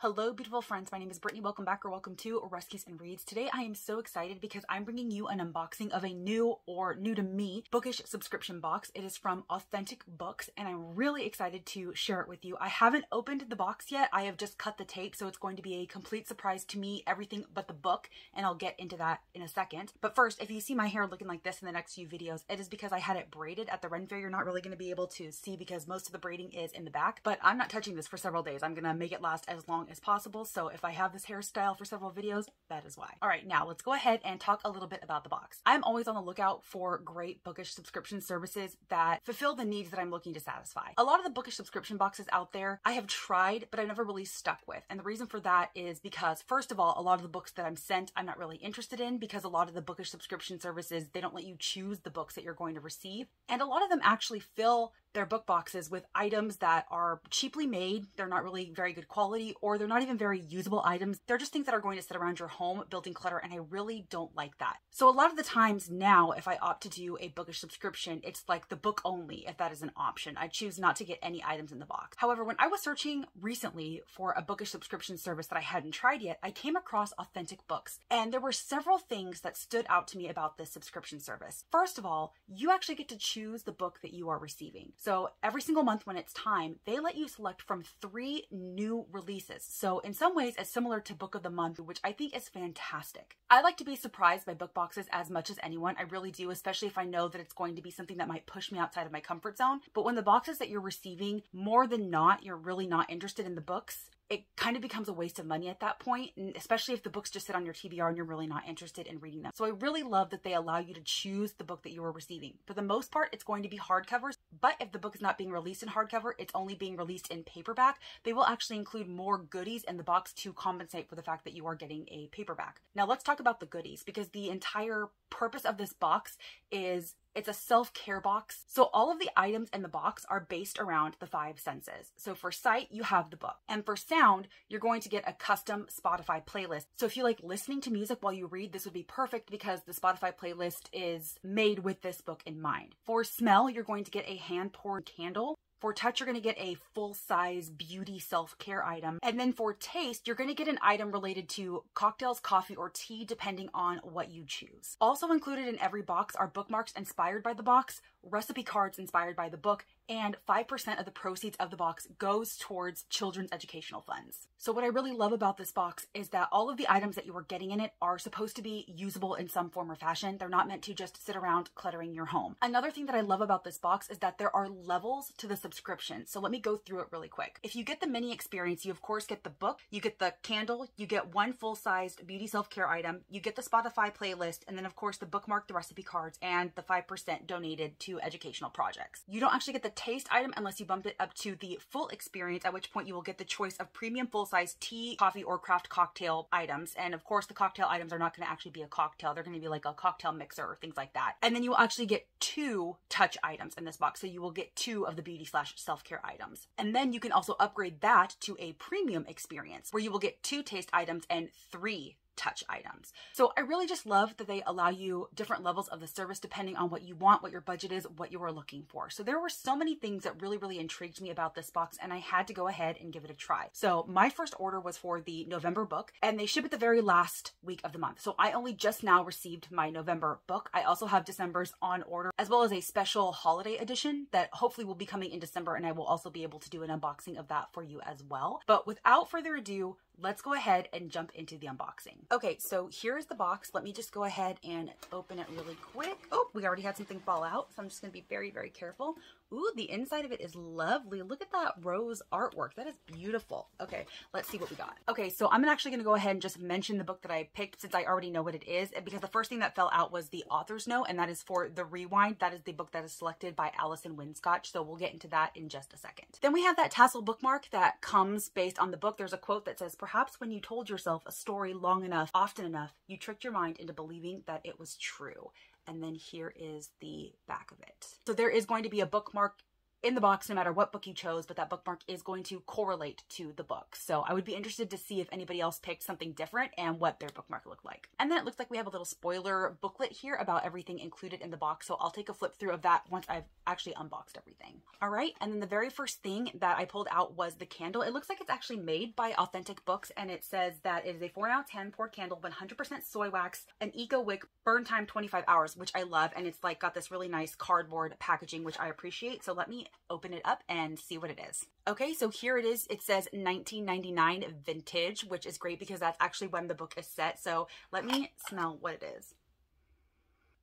Hello, beautiful friends. My name is Brittany. Welcome back or welcome to Rescues and Reads. Today, I am so excited because I'm bringing you an unboxing of a new or new to me bookish subscription box. It is from Authentic Books, and I'm really excited to share it with you. I haven't opened the box yet. I have just cut the tape, so it's going to be a complete surprise to me, everything but the book, and I'll get into that in a second. But first, if you see my hair looking like this in the next few videos, it is because I had it braided at the Ren Fair. You're not really going to be able to see because most of the braiding is in the back, but I'm not touching this for several days. I'm going to make it last as long as possible. So if I have this hairstyle for several videos, that is why. All right, now let's go ahead and talk a little bit about the box. I'm always on the lookout for great bookish subscription services that fulfill the needs that I'm looking to satisfy. A lot of the bookish subscription boxes out there, I have tried, but I've never really stuck with. And the reason for that is because, first of all, a lot of the books that I'm sent, I'm not really interested in because a lot of the bookish subscription services, they don't let you choose the books that you're going to receive. And a lot of them actually fill their book boxes with items that are cheaply made. They're not really very good quality, or they're not even very usable items. They're just things that are going to sit around your home building clutter, and I really don't like that. So, a lot of the times now, if I opt to do a bookish subscription, it's like the book only, if that is an option. I choose not to get any items in the box. However, when I was searching recently for a bookish subscription service that I hadn't tried yet, I came across Authentic Books, and there were several things that stood out to me about this subscription service. First of all, you actually get to choose the book that you are receiving. So every single month when it's time, they let you select from three new releases. So in some ways, it's similar to Book of the Month, which I think is fantastic. I like to be surprised by book boxes as much as anyone. I really do, especially if I know that it's going to be something that might push me outside of my comfort zone. But when the boxes that you're receiving, more than not, you're really not interested in the books, it kind of becomes a waste of money at that point, and especially if the books just sit on your TBR and you're really not interested in reading them. So I really love that they allow you to choose the book that you are receiving. For the most part, it's going to be hardcovers, but if the book is not being released in hardcover, it's only being released in paperback, they will actually include more goodies in the box to compensate for the fact that you are getting a paperback. Now let's talk about the goodies because the entire purpose of this box is it's a self care box. So all of the items in the box are based around the five senses. So for sight, you have the book. And for sound, you're going to get a custom Spotify playlist. So if you like listening to music while you read, this would be perfect because the Spotify playlist is made with this book in mind. For smell, you're going to get a hand poured candle. For touch, you're going to get a full size beauty self care item. And then for taste, you're going to get an item related to cocktails, coffee, or tea, depending on what you choose. Also included in every box are bookmarks inspired by the box, recipe cards inspired by the book, and 5% of the proceeds of the box goes towards children's educational funds. So what I really love about this box is that all of the items that you are getting in it are supposed to be usable in some form or fashion. They're not meant to just sit around cluttering your home. Another thing that I love about this box is that there are levels to the subscription. So let me go through it really quick. If you get the mini experience, you of course get the book, you get the candle, you get one full-sized beauty self-care item, you get the Spotify playlist, and then of course the bookmark, the recipe cards, and the 5% donated to educational projects. You don't actually get the taste item unless you bump it up to the full experience, at which point you will get the choice of premium full-size tea, coffee, or craft cocktail items. And of course, the cocktail items are not going to actually be a cocktail. They're going to be like a cocktail mixer or things like that. And then you will actually get two touch items in this box. So you will get two of the beauty slash self-care items. And then you can also upgrade that to a premium experience where you will get two taste items and three touch items. So I really just love that they allow you different levels of the service depending on what you want, what your budget is, what you are looking for. So there were so many things that really, really intrigued me about this box and I had to go ahead and give it a try. So my first order was for the November book and they ship it the very last week of the month. So I only just now received my November book. I also have December's on order as well as a special holiday edition that hopefully will be coming in December and I will also be able to do an unboxing of that for you as well. But without further ado, let's go ahead and jump into the unboxing. Okay, so here's the box. Let me just go ahead and open it really quick. Oh, we already had something fall out, so I'm just gonna be very, very careful. Ooh, the inside of it is lovely. Look at that rose artwork. That is beautiful. Okay, let's see what we got. Okay, so I'm actually gonna go ahead and just mention the book that I picked since I already know what it is because the first thing that fell out was the author's note and that is for The Rewind. That is the book that is selected by Allison Winn Scotch, so we'll get into that in just a second. Then we have that tassel bookmark that comes based on the book. There's a quote that says, perhaps when you told yourself a story long enough, often enough, you tricked your mind into believing that it was true and then here is the back of it. So there is going to be a bookmark in the box no matter what book you chose, but that bookmark is going to correlate to the book. So I would be interested to see if anybody else picked something different and what their bookmark looked like. And then it looks like we have a little spoiler booklet here about everything included in the box. So I'll take a flip through of that once I've actually unboxed everything. All right. And then the very first thing that I pulled out was the candle. It looks like it's actually made by Authentic Books and it says that it is a 4 out of 10 pour candle, 100% soy wax, an eco wick, burn time 25 hours, which I love. And it's like got this really nice cardboard packaging, which I appreciate. So let me open it up and see what it is. Okay, so here it is. It says 1999 vintage, which is great because that's actually when the book is set. So let me smell what it is.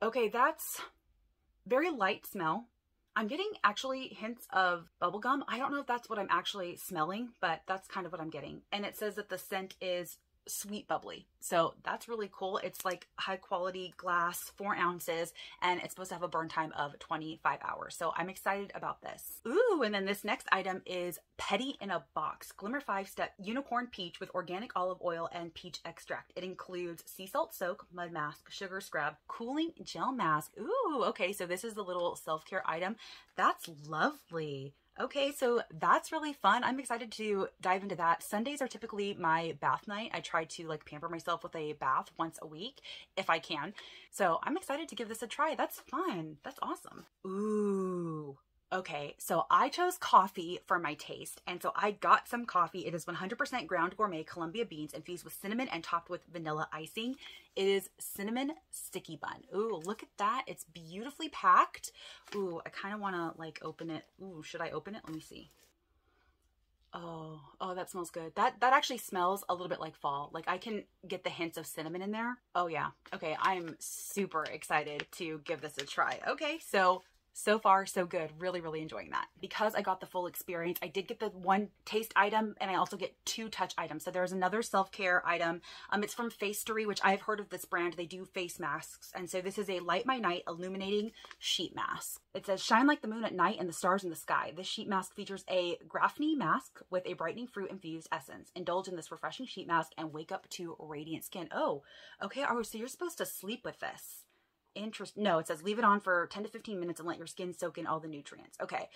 Okay, that's very light smell. I'm getting actually hints of bubblegum. I don't know if that's what I'm actually smelling, but that's kind of what I'm getting. And it says that the scent is sweet bubbly. So that's really cool. It's like high quality glass, four ounces, and it's supposed to have a burn time of 25 hours. So I'm excited about this. Ooh, and then this next item is Petty in a Box Glimmer 5 Step Unicorn Peach with organic olive oil and peach extract. It includes sea salt soak, mud mask, sugar scrub, cooling gel mask. Ooh, okay, so this is the little self care item. That's lovely. Okay, so that's really fun. I'm excited to dive into that. Sundays are typically my bath night. I try to like pamper myself with a bath once a week if I can. So I'm excited to give this a try. That's fun. That's awesome. Ooh. Okay, so I chose coffee for my taste, and so I got some coffee. It is 100% ground gourmet Colombia beans infused with cinnamon and topped with vanilla icing. It is cinnamon sticky bun. Ooh, look at that. It's beautifully packed. Ooh, I kind of want to like open it. Ooh, should I open it? Let me see. Oh, oh, that smells good. That that actually smells a little bit like fall. Like I can get the hints of cinnamon in there. Oh yeah. Okay, I'm super excited to give this a try. Okay, so so far so good. Really really enjoying that. Because i got the full experience i did get the one taste item and i also get two touch items. So there's another self-care item. Um it's from Facetory which i've heard of this brand. They do face masks. And so this is a light my night illuminating sheet mask. It says shine like the moon at night and the stars in the sky. This sheet mask features a graphene mask with a brightening fruit infused essence. Indulge in this refreshing sheet mask and wake up to radiant skin. Oh okay oh so you're supposed to sleep with this interest. No, it says leave it on for 10 to 15 minutes and let your skin soak in all the nutrients. Okay,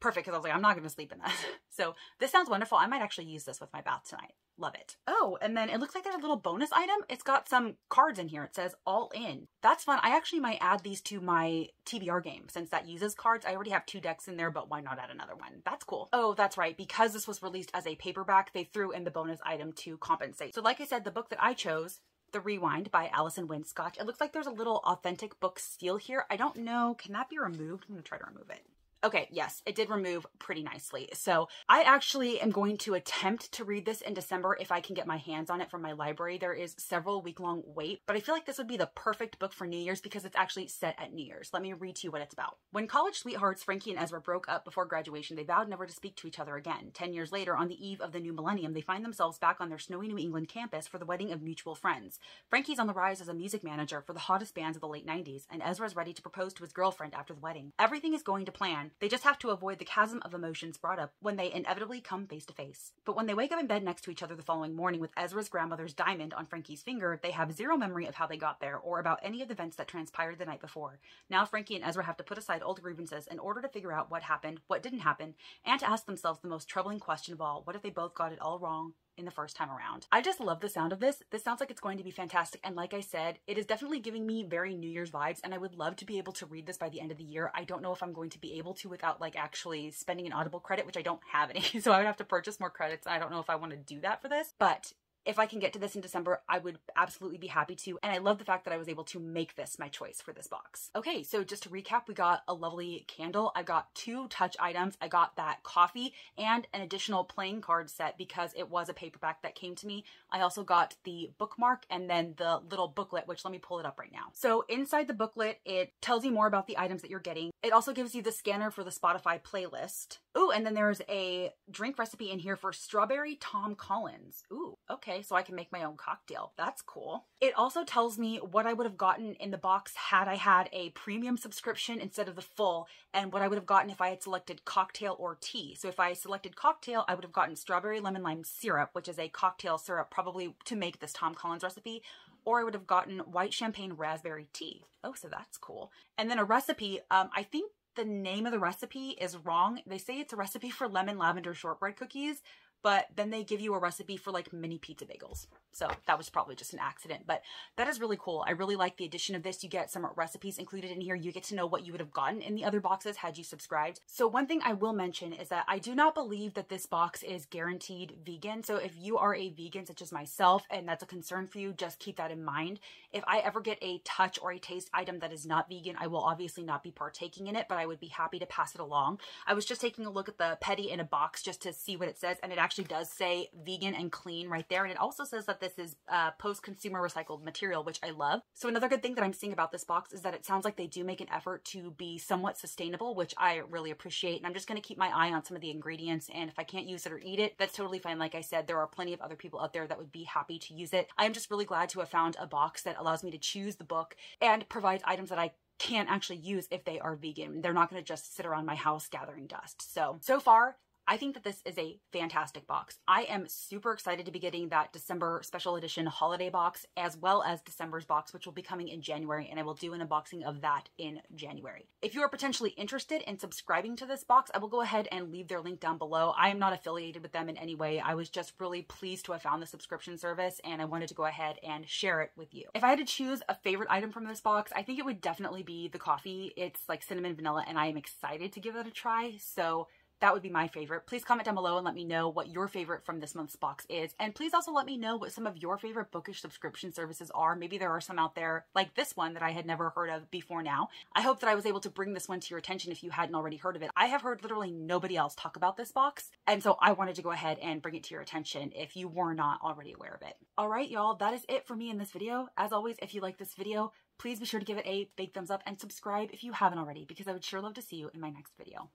perfect. Because I was like, I'm not going to sleep in that. so this sounds wonderful. I might actually use this with my bath tonight. Love it. Oh, and then it looks like there's a little bonus item. It's got some cards in here. It says all in. That's fun. I actually might add these to my TBR game since that uses cards. I already have two decks in there, but why not add another one? That's cool. Oh, that's right. Because this was released as a paperback, they threw in the bonus item to compensate. So like I said, the book that I chose the Rewind by Allison Winn Scotch. It looks like there's a little authentic book seal here. I don't know. Can that be removed? I'm going to try to remove it. Okay, yes, it did remove pretty nicely. So I actually am going to attempt to read this in December if I can get my hands on it from my library. There is several week long wait, but I feel like this would be the perfect book for New Year's because it's actually set at New Year's. Let me read to you what it's about. When college sweethearts Frankie and Ezra broke up before graduation, they vowed never to speak to each other again. Ten years later, on the eve of the new millennium, they find themselves back on their snowy New England campus for the wedding of mutual friends. Frankie's on the rise as a music manager for the hottest bands of the late 90s, and Ezra's ready to propose to his girlfriend after the wedding. Everything is going to plan. They just have to avoid the chasm of emotions brought up when they inevitably come face to face. But when they wake up in bed next to each other the following morning with Ezra's grandmother's diamond on Frankie's finger, they have zero memory of how they got there or about any of the events that transpired the night before. Now Frankie and Ezra have to put aside old grievances in order to figure out what happened, what didn't happen, and to ask themselves the most troubling question of all what if they both got it all wrong in the first time around. I just love the sound of this. This sounds like it's going to be fantastic. And like I said, it is definitely giving me very New Year's vibes. And I would love to be able to read this by the end of the year. I don't know if I'm going to be able to without like actually spending an Audible credit, which I don't have any. So I would have to purchase more credits. I don't know if I want to do that for this, but if I can get to this in December, I would absolutely be happy to. And I love the fact that I was able to make this my choice for this box. Okay, so just to recap, we got a lovely candle. I got two touch items. I got that coffee and an additional playing card set because it was a paperback that came to me. I also got the bookmark and then the little booklet, which let me pull it up right now. So inside the booklet, it tells you more about the items that you're getting. It also gives you the scanner for the Spotify playlist. Ooh, and then there's a drink recipe in here for strawberry Tom Collins. Ooh, okay okay, so I can make my own cocktail. That's cool. It also tells me what I would have gotten in the box had I had a premium subscription instead of the full, and what I would have gotten if I had selected cocktail or tea. So if I selected cocktail, I would have gotten strawberry lemon lime syrup, which is a cocktail syrup probably to make this Tom Collins recipe, or I would have gotten white champagne raspberry tea. Oh, so that's cool. And then a recipe, um, I think the name of the recipe is wrong. They say it's a recipe for lemon lavender shortbread cookies, but then they give you a recipe for like mini pizza bagels. So that was probably just an accident, but that is really cool. I really like the addition of this. You get some recipes included in here. You get to know what you would have gotten in the other boxes had you subscribed. So one thing I will mention is that I do not believe that this box is guaranteed vegan. So if you are a vegan such as myself and that's a concern for you, just keep that in mind. If I ever get a touch or a taste item that is not vegan, I will obviously not be partaking in it, but I would be happy to pass it along. I was just taking a look at the petty in a box just to see what it says and it actually actually does say vegan and clean right there. And it also says that this is uh, post-consumer recycled material, which I love. So another good thing that I'm seeing about this box is that it sounds like they do make an effort to be somewhat sustainable, which I really appreciate. And I'm just going to keep my eye on some of the ingredients. And if I can't use it or eat it, that's totally fine. Like I said, there are plenty of other people out there that would be happy to use it. I am just really glad to have found a box that allows me to choose the book and provides items that I can't actually use if they are vegan. They're not going to just sit around my house gathering dust. So, so far, I think that this is a fantastic box. I am super excited to be getting that December special edition holiday box as well as December's box, which will be coming in January, and I will do an unboxing of that in January. If you are potentially interested in subscribing to this box, I will go ahead and leave their link down below. I am not affiliated with them in any way. I was just really pleased to have found the subscription service and I wanted to go ahead and share it with you. If I had to choose a favorite item from this box, I think it would definitely be the coffee. It's like cinnamon vanilla and I am excited to give it a try. So that would be my favorite. Please comment down below and let me know what your favorite from this month's box is. And please also let me know what some of your favorite bookish subscription services are. Maybe there are some out there like this one that I had never heard of before now. I hope that I was able to bring this one to your attention if you hadn't already heard of it. I have heard literally nobody else talk about this box. And so I wanted to go ahead and bring it to your attention if you were not already aware of it. All right, y'all, that is it for me in this video. As always, if you like this video, please be sure to give it a big thumbs up and subscribe if you haven't already because I would sure love to see you in my next video.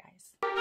Guys.